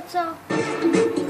co?